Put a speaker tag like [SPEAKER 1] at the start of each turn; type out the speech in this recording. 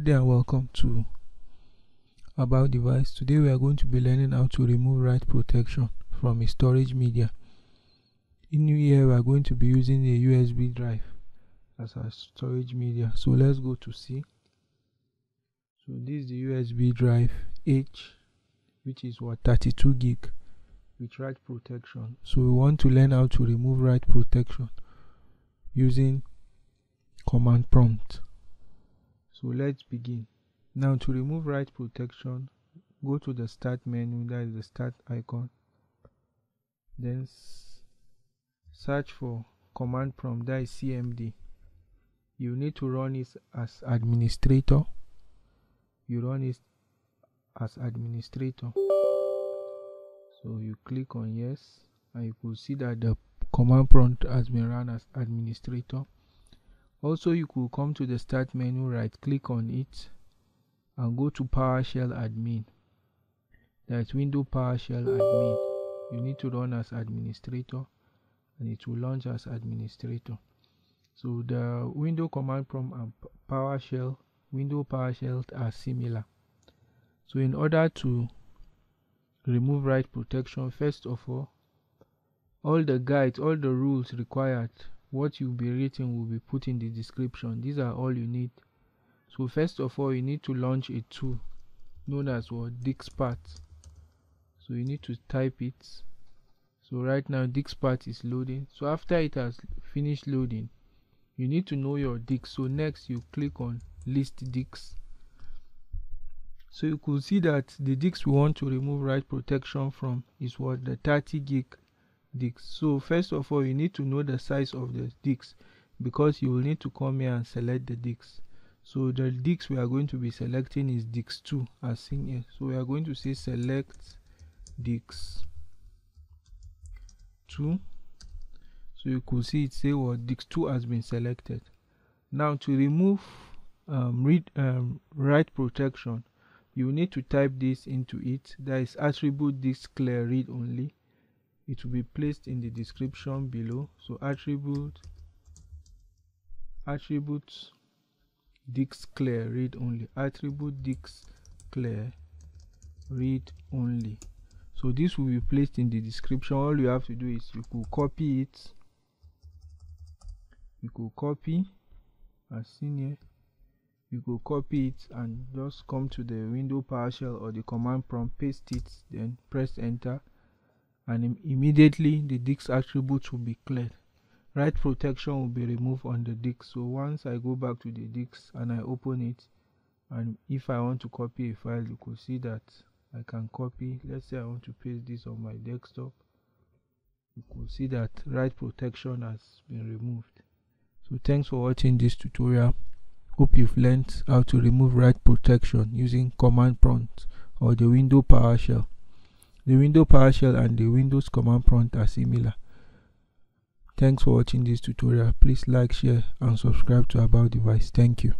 [SPEAKER 1] good day and welcome to about device. Today we are going to be learning how to remove write protection from a storage media. In here we are going to be using a usb drive as our storage media. So let's go to c. So this is the usb drive h which is what 32 gig with write protection. So we want to learn how to remove write protection using command prompt so let's begin. Now to remove write protection go to the start menu that is the start icon. Then search for command prompt that is cmd you need to run it as administrator. You run it as administrator. So you click on yes and you could see that the command prompt has been run as administrator also you could come to the start menu right click on it and go to PowerShell admin. That's window PowerShell admin. You need to run as administrator and it will launch as administrator. So the window command prompt and PowerShell window PowerShell are similar. So in order to remove write protection first of all all the guides all the rules required what you'll be reading will be put in the description. These are all you need. So first of all you need to launch a tool known as what? Diskpart so you need to type it. So right now Diskpart is loading. So after it has finished loading you need to know your Disk so next you click on list Disk so you could see that the Disk we want to remove write protection from is what? The 30 gig Disk. So first of all, you need to know the size of the Disk because you will need to come here and select the Disk. So the Disk we are going to be selecting is Disk 2 as seen here. So we are going to say select Disk 2. So you could see it say well, Disk 2 has been selected. Now to remove um, read um, write protection, you need to type this into it. that is attribute Disk clear read only it will be placed in the description below. So attribute attribute disk clear read only. Attribute disk clear read only. So this will be placed in the description. All you have to do is you could copy it. You could copy as seen here. You could copy it and just come to the window PowerShell or the command prompt paste it then press enter and Im immediately the disk attributes will be cleared. Write protection will be removed on the disk. So once I go back to the disk and I open it, and if I want to copy a file, you could see that I can copy. Let's say I want to paste this on my desktop. You could see that write protection has been removed. So thanks for watching this tutorial. Hope you've learned how to remove write protection using command prompt or the window PowerShell. The window PowerShell and the Windows command prompt are similar. Thanks for watching this tutorial. Please like, share and subscribe to About Device. Thank you.